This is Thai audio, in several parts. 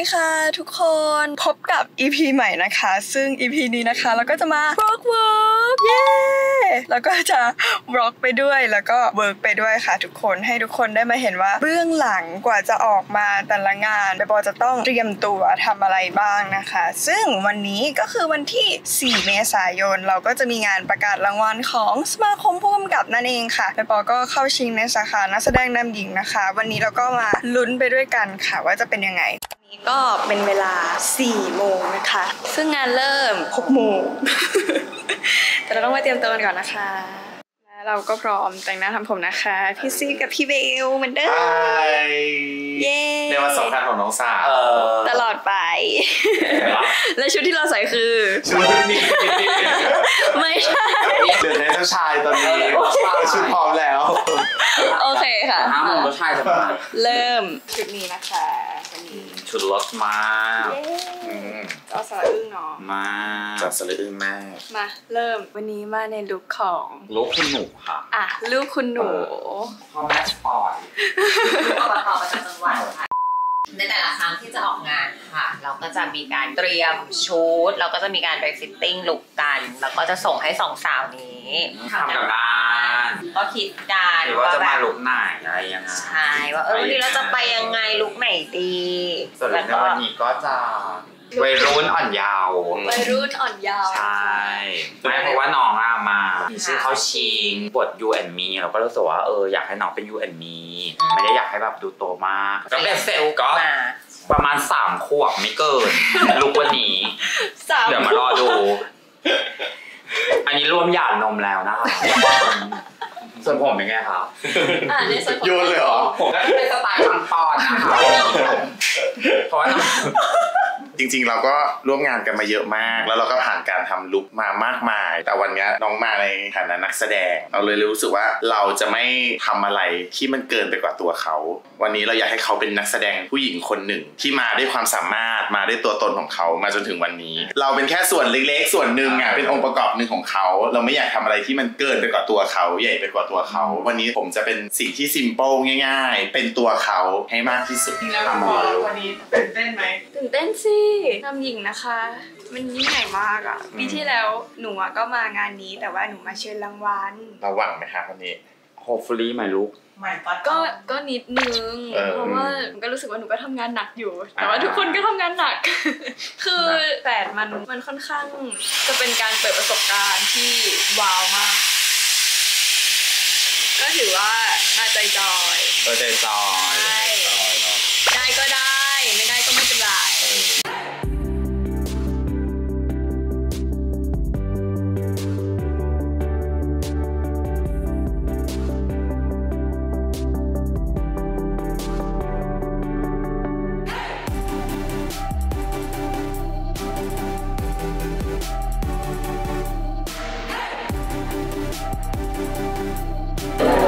ยค่ะทุกคนพบกับ EP ใหม่นะคะ ซึ่ง EP นี้นะคะเราก็จะมา work work เย้แล้วก็จะ work ไปด้วยแล้วก็ work ไปด้วยค่ะ ทุกคนให้ทุกคนได้มาเห็นว่าเบื้องหลังกว่าจะออกมาแต่ละงานใบปอจะต้องเตรียมตัวทำอะไรบ้างนะคะ ซึ่งวันนี้ก็คือวันที่ 4 เมษายน เราก็จะมีงานประกาศรางวัลของสมาคมผู้กำกับนั่นเองค่ะใบปอก็เข้าชิงในสาขานักแสดงนำหญิงนะคะ วันนี้เราก็มาลุ้นไปด้วยกันค่ะว่าจะเป็นยังไง ก็เป็นเวลา 4 โมงนะคะ ซึ่งงานเริ่ม 6 โมง แต่เราต้องมาเตรียมตัวกันก่อนนะคะแล้วเราก็พร้อมแต่งหน้าทำผมนะคะ พี่ซีกับพี่เบลเหมือนเดิมใช่เย้ในวันสำคัญของน้องสาวตลอดไป และชุดที่เราใส่คือ ชุดนี้ ไม่ใช่เดินในเจ้าชายตอนนี้ชุดพร้อมแล้ว โอเคค่ะห้าโมงก็ใช่จะประมาณเริ่มชุดนี้นะคะ วันนี้ชุดรถมากเย้ก็สระอึ้งเนาะมากจับสะลึงมากมาเริ่มวันนี้มาในลุคของลุกคุณหนูค่ะ อะลูกคุณหนู พ่อแม่สปอยอบตประจำจังหวัดค่ะ ในแต่ละครั้งที่จะออกงานค่ะ เราก็จะมีการเตรียมชุดเราก็จะมีการไปฟิตติ้งลุกกัน แล้วก็จะส่งให้สองสาวนี้ ทำกับบ้าน ก็คิดกันหรือว่าจะแบมาบลุกไหนอะไรยังไงใช่ว่าเออวันนี้เราจะไปยังไงลุกไหนดีส่วนแล้วในก็วันนี้ก็จะวัยรุ่นอ่อนเยาว์วัยรุ่นอ่อนเยาว์ใช่ไม่เพราะว่าน้องอะมาชื่อเขาชิงบท you and me เราก็รู้สึกว่าเอออยากให้น้องเป็น you and me ไม่ได้อยากให้แบบดูโตมากก็เป็นเสร็จก็มาประมาณสามขวบไม่เกิน ลุกวันนี้สามเดี๋ยวมารอดู อันนี้รวมหยาดนมแล้วนะคะ ส่วนผมเป็นไงครับอะในส่วนของ โยนเลยเหรอ ผมก็จะเป็นสไตล์ปังปอนนะคะเพราะว่า จริง ๆ เราก็ร่วมงานกันมาเยอะมาก แล้วเราก็ผ่านการทำลุคมามากมาย แต่วันนี้น้องมาในฐานะนักแสดง เราเลยรู้สึกว่าเราจะไม่ทำอะไรที่มันเกินไปกว่าตัวเขา วันนี้เราอยากให้เขาเป็นนักแสดงผู้หญิงคนหนึ่ง ที่มาด้วยความสามารถมาด้วยตัวตนของเขามาจนถึงวันนี้ เราเป็นแค่ส่วนเล็กๆ ส่วนหนึ่งอะเป็นองค์ประกอบหนึ่งของเขา เราไม่อยากทำอะไรที่มันเกินไปกว่าตัวเขา ใหญ่ไปกว่าตัวเขา วันนี้ผมจะเป็นสิ่งที่ซิมเปิลง่าย ๆ เป็นตัวเขาให้มากที่สุดแล้วพอวันนี้ตื่นเต้นไหมตื่นเต้นสินำหญิงนะคะ มันยิ่งใหญ่มากอะปีที่แล้วหนูอะก็มางานนี้แต่ว่าหนูมาเชิญรางวัลระวังไหมคะวันนี้ hopefully ไม่ลุกก็ก็นิดนึง เออเพราะว่าหนูก็รู้สึกว่าหนูก็ทำงานหนักอยู่ แต่ว่าทุกคนก็ทำงานหนัก คือแต่มันมันค่อนข้างจะเป็นการเปิดประสบการณ์ที่ว้าวมาก ก็ถือว่าน่าใจจอยเออใจจอยใช่ ได้ก็ได้ ไม่ได้ก็ไม่เป็น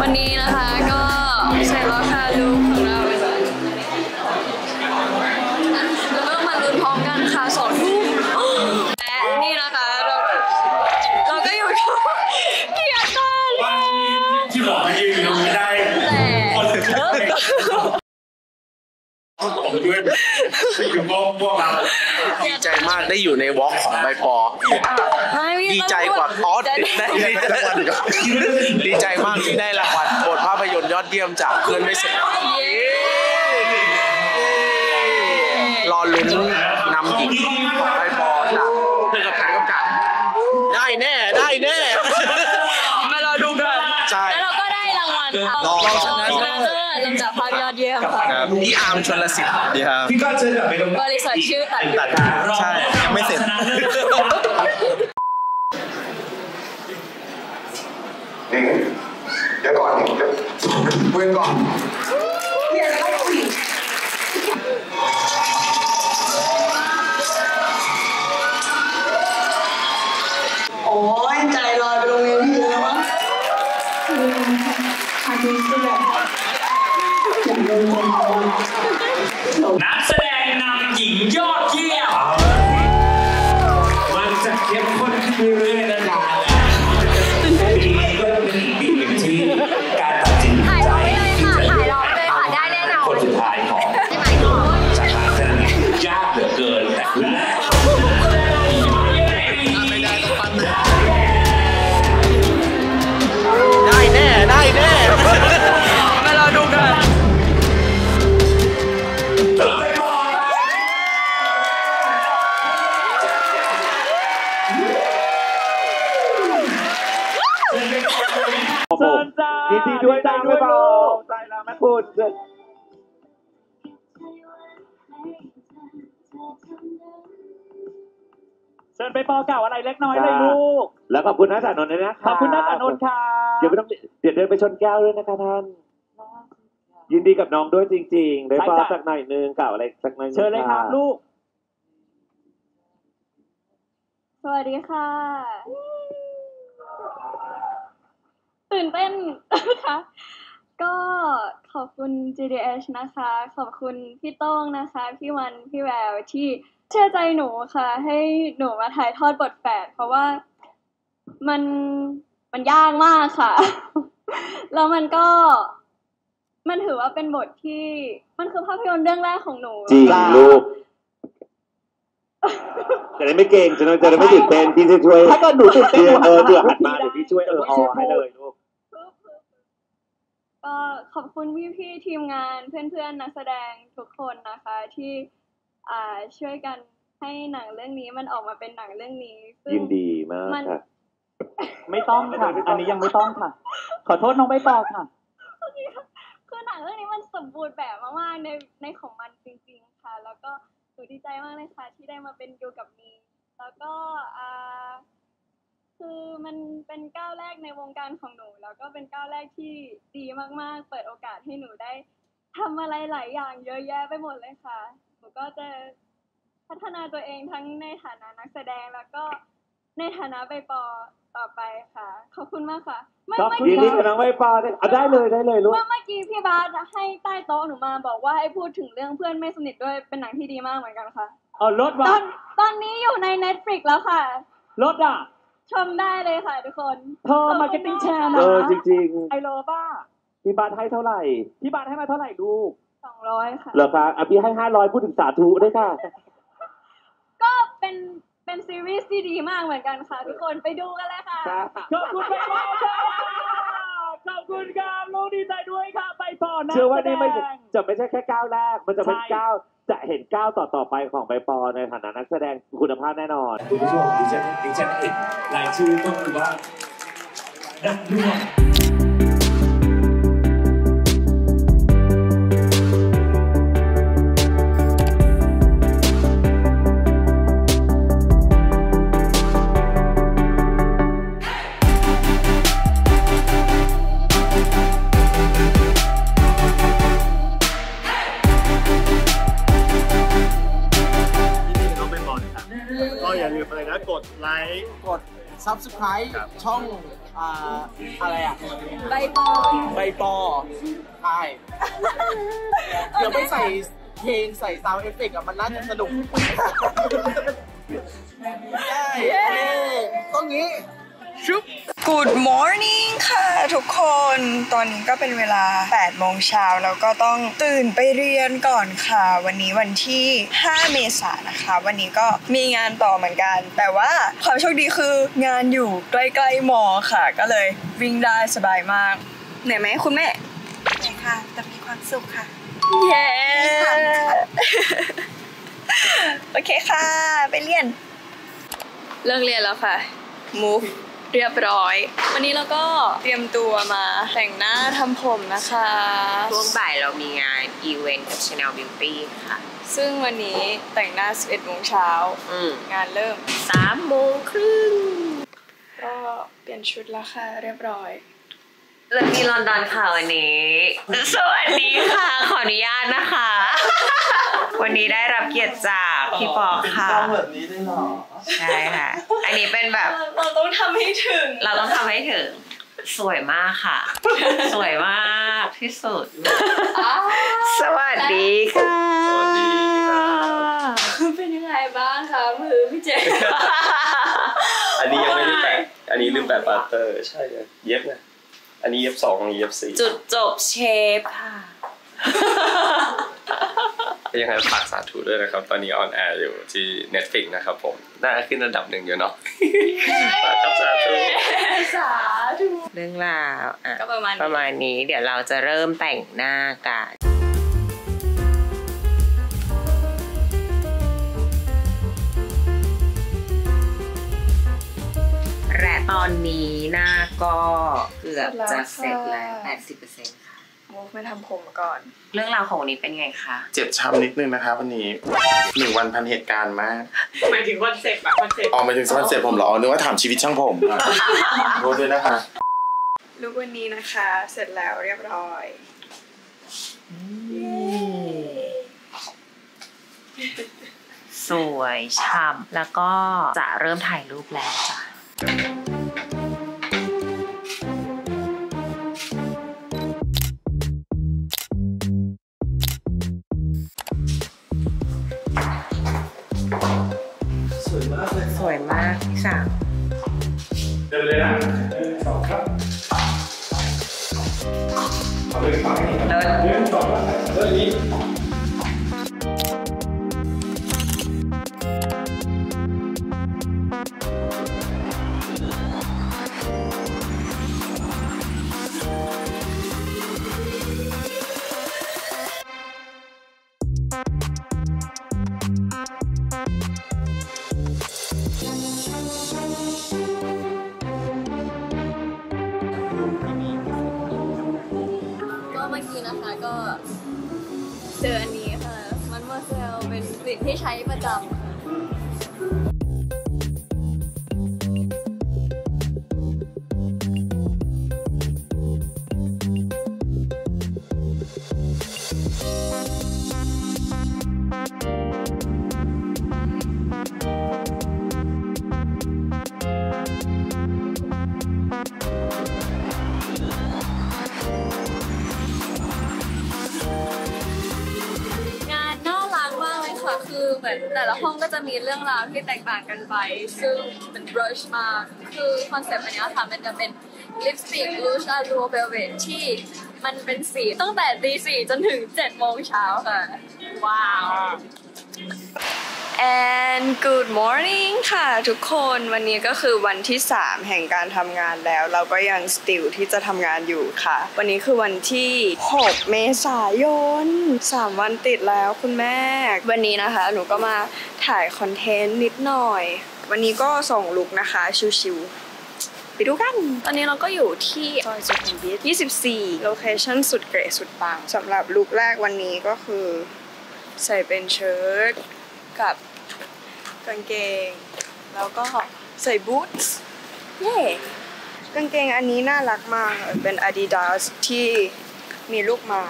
วันนี้นะคะก็ใช้ราคาลูกของเราแล้วก็มาลุ้นพร้อมกันค่ะสองทุ่มและนี่นะคะเราเราก็อยู่กับเกียรติต้าแล้วที่บอกให้ยืนยังไม่ได้แต่ผมด้วยคือพวกพวกเรา ดีใจมากได้อยู่ในวอล์กของใบปอ ดีใจกว่าออสได้ได้ดีใจมากที่ได้รางวัลบทภาพยนตร์ยอดเยี่ยมจากเพื่อนไม่เสร็จรอลุ้นนำหญิงของใบปอจากเพื่อนกับแทนกับกันได้แน่ได้แน่ มารอดูกัน ใช่ แล้วเราก็ได้ รางวัลรองชนะชนะเลิศลำดับภาพยอดเยี่ยมค่ะพี่อาร์มชนลสิทธิ์ดีครับพี่ก็เจอแบบไปตรงบริษัทชื่อตัดตัดใช่ยังไม่เสร็จหนิงเดี๋ยวก่อนหนิงเดี๋ยวคุยกันก่อน กใจแล้วแม่คุณเชิญไปปอกล่าวอะไรเล็กน้อยเลยลูก แล้วขอบคุณนักสานนท์ด้วยนะคะขอบคุณนักอานนท์ค่ะเดี๋ยวไม่ต้องเดี๋ยวเดินไปชนแก้วด้วยนะคะท่าน ยินดีกับน้องด้วยจริงๆได้ใช่ฟอจ้ะสักหน่อยนึงกล่าวอะไรสักหน่อยนึงเชิญเลยครับลูก สวัสดีค่ะ ตื่นเต้นนะคะ ก็ขอบคุณ GDH นะคะ ขอบคุณพี่โต้งนะคะ พี่วัน พี่แววที่เชื่อใจหนูค่ะ ให้หนูมาถ่ายทอดบทแฝดเพราะว่ามันมันยากมากค่ะ แล้วมันก็มันถือว่าเป็นบทที่มันคือภาพยนตร์เรื่องแรกของหนูจริงลูกจะได้ไม่เก่งจะได้จะได้ไม่ตื่นเต้นพี่จะช่วยถ้าเกิดหนูตื่นเต้นเดี๋ยวเออหนูเดี๋ยวหัหันนมามาเดี๋ยวพี่ช่วยเออออให้เลยลู กก็ขอบคุณพี่ๆทีมงานเพื่อนๆ นักแสดงทุกคนนะคะที่อ่าช่วยกันให้หนังเรื่องนี้มันออกมาเป็นหนังเรื่องนี้ซึ่งยินดีมากมันค่ะไม่ต้องค่ะ อันนี้ยังไม่ต้องค่ะ ขอโทษน้องใบปอค่ะคือหนังเรื่องนี้มันสมบูรณ์แบบมากๆในในของมันจริงๆค่ะ แล้วก็หนูดีใจมากเลยค่ะที่ได้มาเป็นยูกับมีแล้วก็อ่า คือมันเป็นก้าวแรกในวงการของหนู แล้วก็เป็นก้าวแรกที่ดีมากๆ เปิดโอกาสให้หนูได้ทำอะไรหลายอย่างเยอะแยะไปหมดเลยค่ะ หนูก็จะพัฒนาตัวเองทั้งในฐานะนักแสดงแล้วก็ในฐานะใบปอต่อไปค่ะ ขอบคุณมากค่ะเมื่อขอบเมื่อคุณยินดีกี้กับน้องใบปอด้วยอะได้เลยได้เลยลูก เมื่อเมื่อกี้พี่บาสให้ใต้โต๊ะหนูมาบอกว่าให้พูดถึงเรื่องเพื่อนไม่สนิทด้วยเป็นหนังที่ดีมากเหมือนกันค่ะ เอารถตว่ะอนตอนนี้อยู่ใน Netflix แล้วค่ะ รถอะ ชมได้เลยค่ะทุกคนเธอ marketing แชร์นะเออจริงไอโลบ้าๆพี่บาทให้เท่าไหร่พี่บาทให้มาเท่าไหร่ลูกสองร้อยค่ะ เหรอคะอะพี่ให้ห้าร้อยพูดถึงสาธุด้วยค่ะ ก็เป็นเป็นซีรีส์ที่ดีมากเหมือนกันค่ะ ทุกคนไปดูกันเลยค่ะ ขอบคุณใบปอค่ะขอบคุณครับลูกดีใจด้วยค่ะใบปอนะเชื่อว่านี่ไม่แสดง จะไม่ใช่แค่ก้าวแรก มันจะเป็นใช่ ก้าว จะเห็นก้าวต่อๆไปของใบปอในฐานะนักแสดงคุณภาพแน่นอน คุณผู้ชมดิฉันดิฉันเห็นรายชื่อก็คือว่าดังร่วง ไลค์กด subscribe ช่องอ่าอะไรอะ ใบปอใบปอใช่เดี๋ยวไม่ใส่เพลงใส่ sound effect อะมันน่าจะสนุก ได้ต้องงี้ Good morning ค่ะทุกคน ตอนนี้ก็เป็นเวลา 8 โมงเช้าแล้วก็ต้องตื่นไปเรียนก่อนค่ะ วันนี้วันที่ 5 เมษายนนะคะ วันนี้ก็มีงานต่อเหมือนกัน แต่ว่าความโชคดีคืองานอยู่ใกล้ๆมอค่ะ ก็เลยวิ่งได้สบายมาก เหนื่อยไหมคุณแม่ใช่ค่ะ แต่มีความสุขค่ะ เย้ โอเคค่ะ ไปเรียน เลิกเรียนแล้วค่ะ move เรียบร้อย วันนี้เราก็เตรียมตัวมาแต่งหน้าทำผมนะคะช่วงบ่ายเรามีงานอีเวนต์กับ Chanel Beauty ค่ะ ซึ่งวันนี้แต่งหน้า 11โมงเช้าอืมงานเริ่มสามโมงครึ่งก็เปลี่ยนชุดแล้วค่ะเรียบร้อยเลิฟที่ลอนดอนค่ะวันนี้ สวัสดีค่ะ ขออนุญาตนะคะ วันนี้ได้รับเกียรติจากพี่ปอค่ะต้องแบบนี้ได้หรอใช่ค่ะ อันนี้เป็นแบบเราต้องทำให้ถึง เราต้องทำให้ถึง สวยมากค่ะ สวยมากที่สุดสวัสดีค่ะสวัสดีค่ะเป็นยังไงบ้างคะมือพี่เจอันนี้ยังไม่ได้แปะอันนี้ลืมแปะปาเตอร์ ใช่เลยเย็บนะอันนี้เย็บสองอันนี้เย็บสี่จุดจบเชฟค่ะก็ ยังไงฝากสาธุด้วยนะครับ ตอนนี้ออนแอร์อยู่ที่ Netflix นะครับผมน่าขึ้นระดับหนึ่งอยู่เนาะฝากครับสาธุสาธุเรื่องราวอะก็ประมาณนี้ประมาณนี้เดี๋ยวเราจะเริ่มแต่งหน้ากันเและตอนนี้หน้าก็เกือบจะเสร็จแล้ว 80%ค่ะ มุกไม่ทำผมก่อน เรื่องราวของวันนี้เป็นไงคะ เจ็บช้ำนิดนึงนะครับวันนี้หนึ่งวันพันเหตุการณ์มากหมายถึง concept อะ concept ออกมาถึงสปอนเซอร์ผมเหรอนึกว่าถามชีวิตช่างผมอะโทษด้วยนะคะลุควันนี้นะคะ เสร็จแล้วเรียบร้อยสวยฉ่ำแล้วก็จะเริ่มถ่ายรูปแล้วจ้ะ มีเรื่องราวที่แตกต่างกันไป ซึ่งเป็นบรูชมากคือ concept อันนี้ค่ะ มันจะเป็นลิปสติก rouge allure velvet ที่มันเป็นสีตั้งแต่ตีสี่จนถึงเจ็ดโมงเช้าค่ะ ว้าว and good morning ค่ะทุกคนวันนี้ก็คือวันที่ 3 แห่งการทำงานแล้ว เราก็ยัง still ที่จะทำงานอยู่ค่ะ วันนี้คือวันที่ 6 เมษายน 3 วันติดแล้วคุณแม่ วันนี้นะคะ หนูก็มาถ่าย content นิดหน่อย วันนี้ก็สองลุคนะคะ ชิวๆไปดูกัน ตอนนี้เราก็อยู่ที่ซอยสุขุมวิท24 location สุดเกรดสุดปังสำหรับลุคแรกวันนี้ก็คือ ใส่เป็นเชิ้ต กับกางเกง แล้วก็ใส่บูทส์เย่กางเกงอันนี้น่ารักมากค่ะเป็น Adidas ที่มีลูกไม้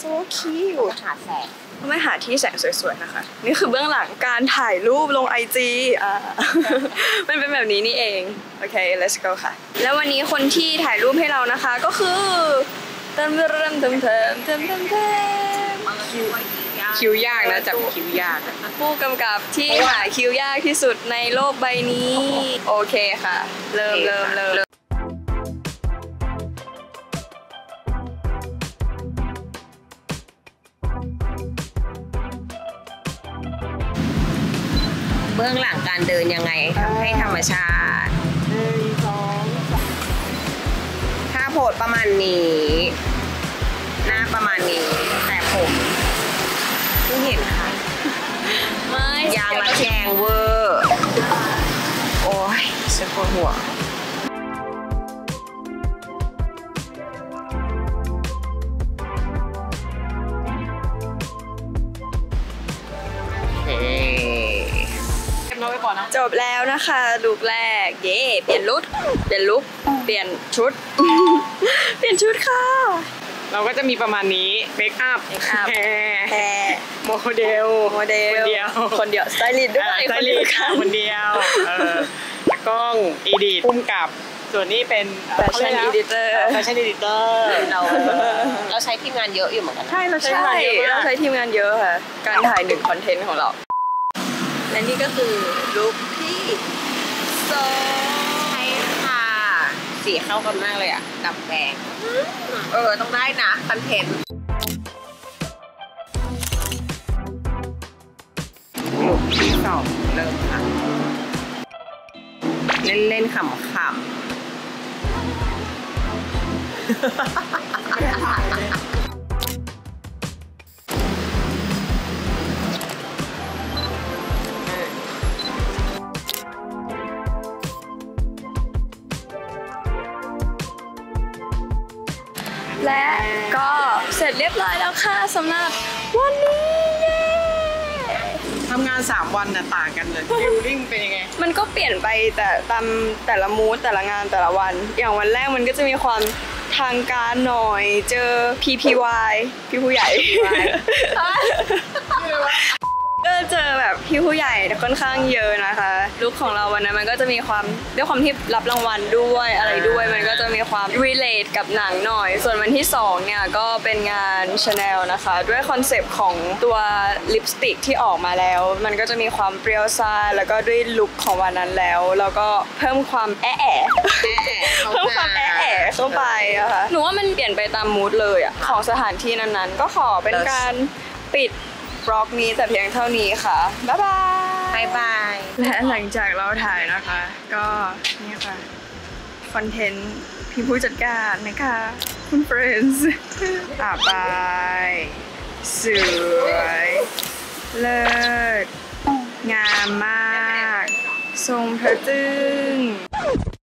so cute หาแสงไม่หาที่แสงสวยๆนะคะ นี่คือเบื้องหลังการถ่ายรูปลงไอจีอ่ามันเป็นแบบนี้นี่เอง โอเค let's go ค่ะ แล้ววันนี้คนที่ถ่ายรูปให้เรานะคะก็คือเติมเติมเติมเติมเติมเติมเติม คิวคิวยากนะจับคิวยาก ผู้กำกับที่หาคิวยากที่สุดในโลกใบนี้ โอเคค่ะ เริ่มเริ่มเริ่มเบื้องหลังการเดินยังไงทำให้ธรรมชาติหนึ่งสองสามถ้าโพสประมาณนี้ หน้าประมาณนี้ วดหัวเฮ้เก็บน้อยไว้ก่อนนะจบแล้วนะคะลุคแรก เย่เปลี่ยนลุคเปลี่ยนลุคเปลี่ยนชุด เปลี่ยนชุดค่ะ เราก็จะมีประมาณนี้ make up make up hair hair model model คนเดียว คนเดียว สไตลิสต์ด้วยอ่าคนเดียวสไตลิสต์ค่ะคนเดียวเออตา กล้อง edit พุ่มกับ ส่วนนี้เป็น fashion editor fashion editor เราเราใช้ทีมงานเยอะอยู่เหมือนกันนะใช่เราใช้ใช่มาเยอะเรามากใช้ทีมงานเยอะค่ะ การถ่ายหนึ่ง content ของเรา และนี่ก็คือลุคที่สองใช่ค่ะสีเข้ากันมากเลยอะดำแดงเออต้องได้นะ contentลุคที่สองเริ่มค่ะ เล่นๆขำๆและก็เสร็จเรียบร้อยแล้วค่ะสำหรับวันนี้ ทำงาน 3 วันน่ะต่างกันเลยฟิลลิ่งเป็นยังไง มันก็เปลี่ยนไปแต่ตามแต่ละมูดแต่ละงานแต่ละวัน อย่างวันแรกมันก็จะมีความทางการหน่อยเจอ PPY พี่ผู้ใหญ่ก็ เจอแบบพี่ผู้ใหญ่ค่อนข้างเยอะนะคะลุคของเราวันนั้นมันก็จะมีความด้วยความที่รับรางวัลด้วยอะไรด้วยมันก็จะมีความ relate กับหนังหน่อย ส่วนวันที่สองเนี่ยก็เป็นงาน Chanel นะคะ ด้วยคอนเซปต์ของตัวลิปสติกที่ออกมาแล้ว มันก็จะมีความเปรี้ยวซ่าแล้วก็ด้วยลุคของวันนั้นแล้ว แล้วก็เพิ่มความแอะแอะเพิ่มความแอะแอะเข้าไปอะค่ะหนูว่ามันเปลี่ยนไปตาม mood เลยอะของสถานที่นั้นๆ ก็ขอเป็นการปิด vlog นี้แต่เพียงเท่านี้ค่ะ บ๊ายบายบายบาย และหลังจากเราถ่ายนะคะ ก็นี่ค่ะ content พี่ผู้จัดการนะคะ คุณเฟรนส์อะบายสวย เลิศ งามมาก ทรงพระตึง